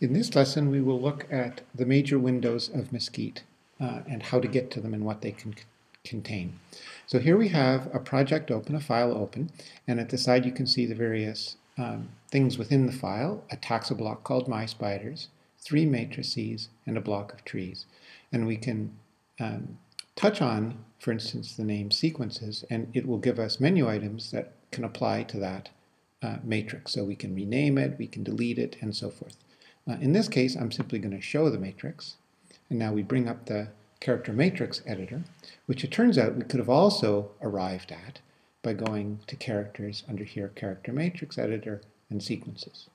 In this lesson, we will look at the major windows of Mesquite uh, and how to get to them and what they can contain. So here we have a project open, a file open, and at the side you can see the various um, things within the file, a taxa block called MySpiders, three matrices, and a block of trees. And we can um, touch on, for instance, the name sequences, and it will give us menu items that can apply to that uh, matrix. So we can rename it, we can delete it, and so forth. Uh, in this case, I'm simply going to show the matrix. And now we bring up the character matrix editor, which it turns out we could have also arrived at by going to characters under here, character matrix editor and sequences.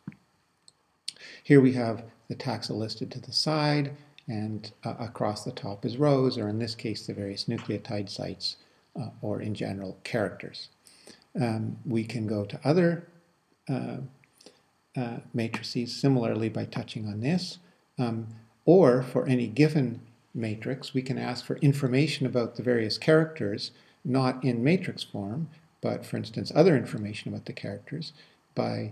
Here we have the taxa listed to the side and uh, across the top is rows, or in this case, the various nucleotide sites, uh, or in general, characters. Um, we can go to other uh, uh, matrices similarly by touching on this. Um, or for any given matrix, we can ask for information about the various characters, not in matrix form, but for instance, other information about the characters by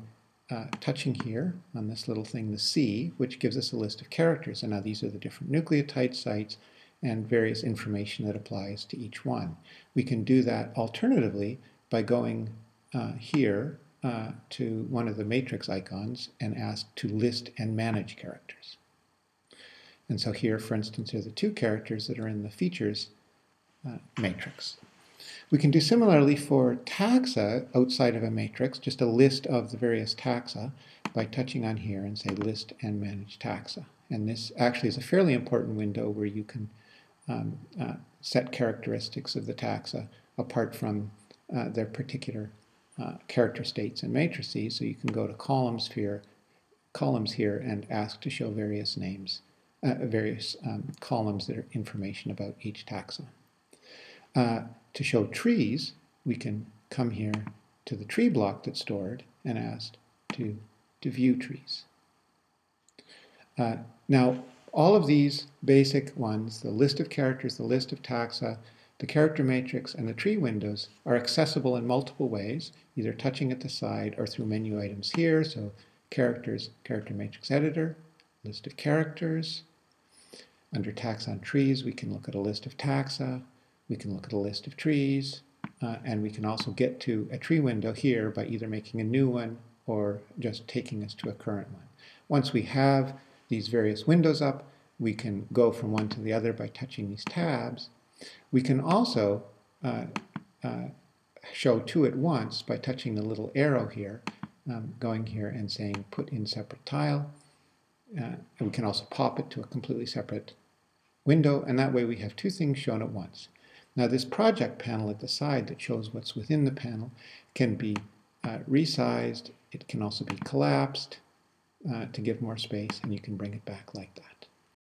uh, touching here on this little thing, the C, which gives us a list of characters. And now these are the different nucleotide sites and various information that applies to each one. We can do that alternatively by going uh, here uh, to one of the matrix icons and ask to list and manage characters. And so here, for instance, are the two characters that are in the features uh, matrix. We can do similarly for taxa outside of a matrix, just a list of the various taxa by touching on here and say list and manage taxa. And this actually is a fairly important window where you can um, uh, set characteristics of the taxa apart from uh, their particular uh, character states and matrices. So you can go to columns here, columns here and ask to show various names, uh, various um, columns that are information about each taxon. Uh, to show trees, we can come here to the tree block that's stored and ask to, to view trees. Uh, now, all of these basic ones, the list of characters, the list of taxa, the character matrix and the tree windows are accessible in multiple ways, either touching at the side or through menu items here. So characters, character matrix editor, list of characters. Under taxon trees, we can look at a list of taxa. We can look at a list of trees. Uh, and we can also get to a tree window here by either making a new one or just taking us to a current one. Once we have these various windows up, we can go from one to the other by touching these tabs we can also uh, uh, show two at once by touching the little arrow here, um, going here and saying put in separate tile. Uh, and we can also pop it to a completely separate window, and that way we have two things shown at once. Now this project panel at the side that shows what's within the panel can be uh, resized, it can also be collapsed uh, to give more space, and you can bring it back like that.